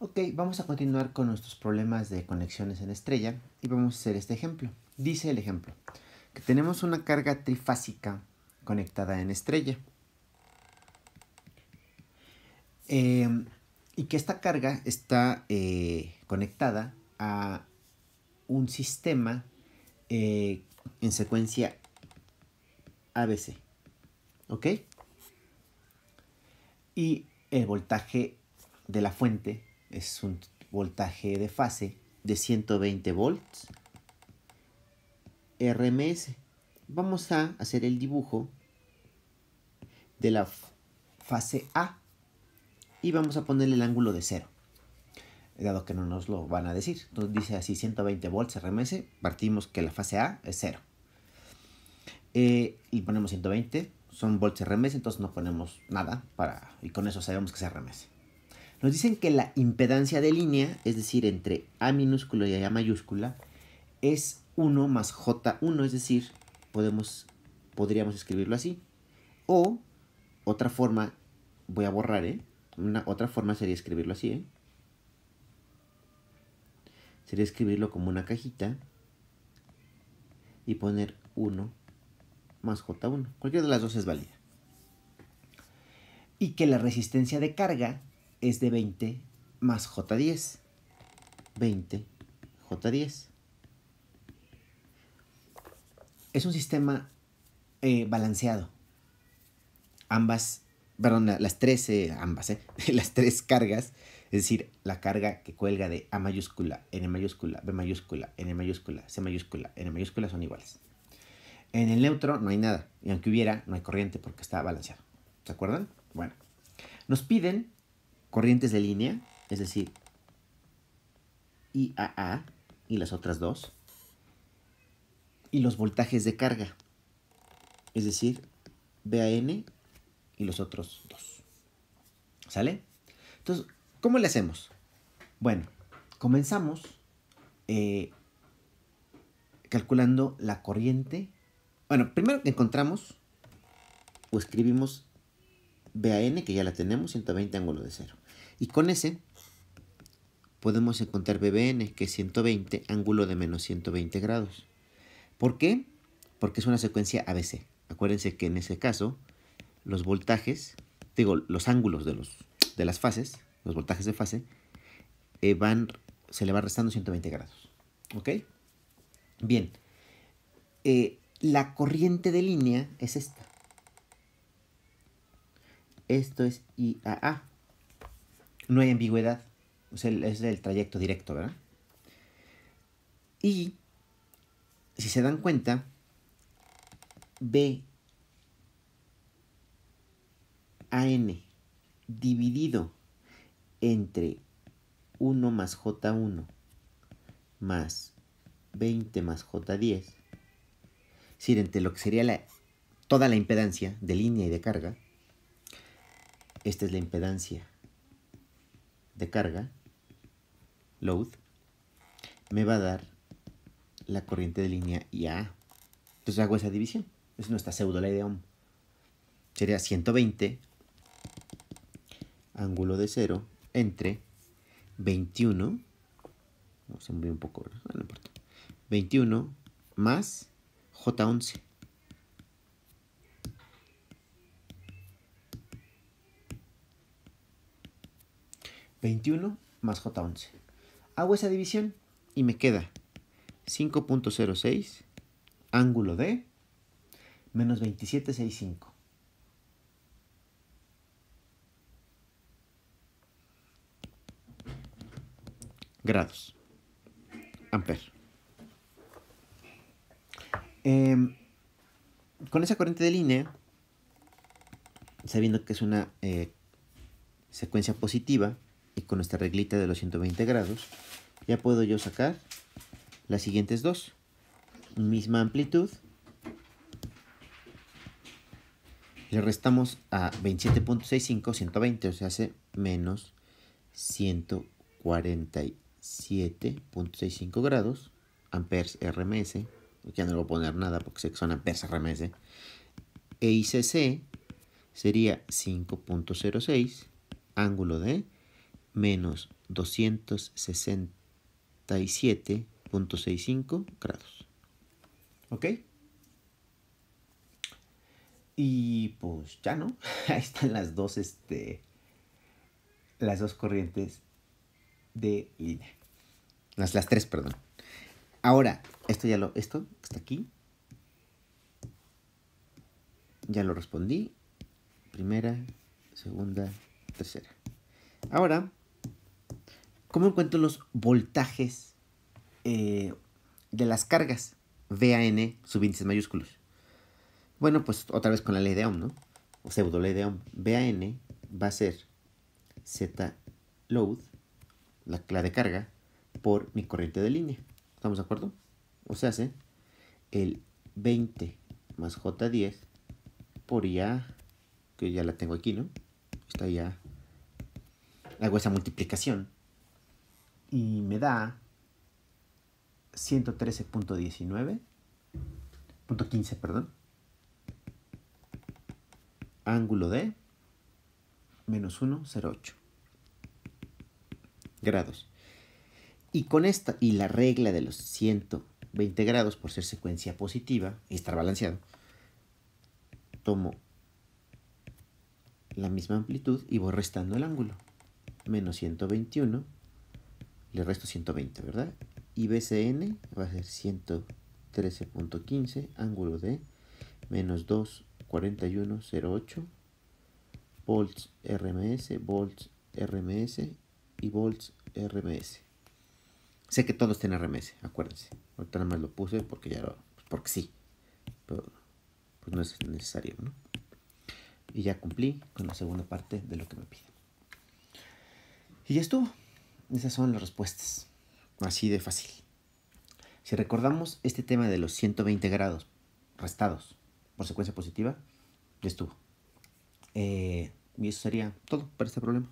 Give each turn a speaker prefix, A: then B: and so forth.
A: Ok, vamos a continuar con nuestros problemas de conexiones en estrella y vamos a hacer este ejemplo. Dice el ejemplo que tenemos una carga trifásica conectada en estrella em, y que esta carga está eh, conectada a un sistema eh, en secuencia ABC. ¿Ok? Y el voltaje de la fuente es un voltaje de fase de 120 volts RMS. Vamos a hacer el dibujo de la fase A y vamos a ponerle el ángulo de cero dado que no nos lo van a decir. Entonces dice así 120 volts RMS, partimos que la fase A es cero. Eh, y ponemos 120, son volts RMS, entonces no ponemos nada para, y con eso sabemos que es RMS. Nos dicen que la impedancia de línea, es decir, entre A minúscula y A mayúscula, es 1 más J1, es decir, podemos, podríamos escribirlo así. O, otra forma, voy a borrar, ¿eh? Una, otra forma sería escribirlo así, ¿eh? Sería escribirlo como una cajita y poner 1 más J1. Cualquiera de las dos es válida. Y que la resistencia de carga es de 20 más J10. 20 J10. Es un sistema eh, balanceado. Ambas, perdón, las tres, eh, ambas, eh, las tres cargas, es decir, la carga que cuelga de A mayúscula, N mayúscula, B mayúscula, N mayúscula, C mayúscula, N mayúscula son iguales. En el neutro no hay nada, y aunque hubiera, no hay corriente porque está balanceado. ¿Se acuerdan? Bueno, nos piden corrientes de línea, es decir, IAA y las otras dos, y los voltajes de carga, es decir, BAN y los otros dos. ¿Sale? Entonces, ¿cómo le hacemos? Bueno, comenzamos eh, calculando la corriente. Bueno, primero encontramos o escribimos BAN, que ya la tenemos, 120 ángulo de cero. Y con ese podemos encontrar BBN, que es 120 ángulo de menos 120 grados. ¿Por qué? Porque es una secuencia ABC. Acuérdense que en ese caso los voltajes, digo, los ángulos de, los, de las fases, los voltajes de fase, eh, van, se le va restando 120 grados. ¿Ok? Bien. Eh, la corriente de línea es esta. Esto es IAA. No hay ambigüedad. es el trayecto directo, ¿verdad? Y si se dan cuenta, B AN dividido entre 1 más J1 más 20 más J10, es decir, entre lo que sería la, toda la impedancia de línea y de carga, esta es la impedancia de carga, load, me va a dar la corriente de línea IA. Entonces hago esa división. Es nuestra pseudo ley de Ohm. Sería 120 ángulo de cero entre 21, no, se movió un poco, no importa, 21 más J11. 21 más J11. Hago esa división y me queda 5.06 ángulo de menos 27.65. grados. Amper. Em, con esa corriente de línea, sabiendo que es una eh, secuencia positiva, y con esta reglita de los 120 grados, ya puedo yo sacar las siguientes dos. Misma amplitud. Le restamos a 27.65, 120, o sea, hace menos 147.65 grados. Amperes RMS. Ya no le voy a poner nada porque sé que son amperes RMS. E ICC sería 5.06, ángulo de menos 267.65 grados. ¿Ok? Y pues ya no. Ahí están las dos, este, las dos corrientes de línea. Las, las tres, perdón. Ahora, esto ya lo, esto está aquí. Ya lo respondí. Primera, segunda, tercera. Ahora, ¿cómo encuentro los voltajes eh, de las cargas? VAN subíndices mayúsculos. Bueno, pues otra vez con la ley de Ohm, ¿no? O pseudo ley de Ohm. VAN va a ser Z load, la, la de carga, por mi corriente de línea. ¿Estamos de acuerdo? O sea, hace el 20 más J10 por IA, que ya la tengo aquí, ¿no? Está ya. Hago esa multiplicación. Y me da 113.19. Punto 15, perdón. Ángulo de menos 1,08 grados. Y con esta y la regla de los 120 grados por ser secuencia positiva y estar balanceado, tomo la misma amplitud y voy restando el ángulo. Menos 121, le resto 120, ¿verdad? Y BCN va a ser 113.15, ángulo de menos 24108 volts RMS, volts RMS y volts RMS. Sé que todos tienen RMS, acuérdense. Ahorita nada más lo puse porque ya lo. Pues porque sí. Pero pues no es necesario, ¿no? Y ya cumplí con la segunda parte de lo que me piden. Y ya estuvo. Esas son las respuestas. Así de fácil. Si recordamos este tema de los 120 grados restados por secuencia positiva, ya estuvo. Eh, y eso sería todo para este problema.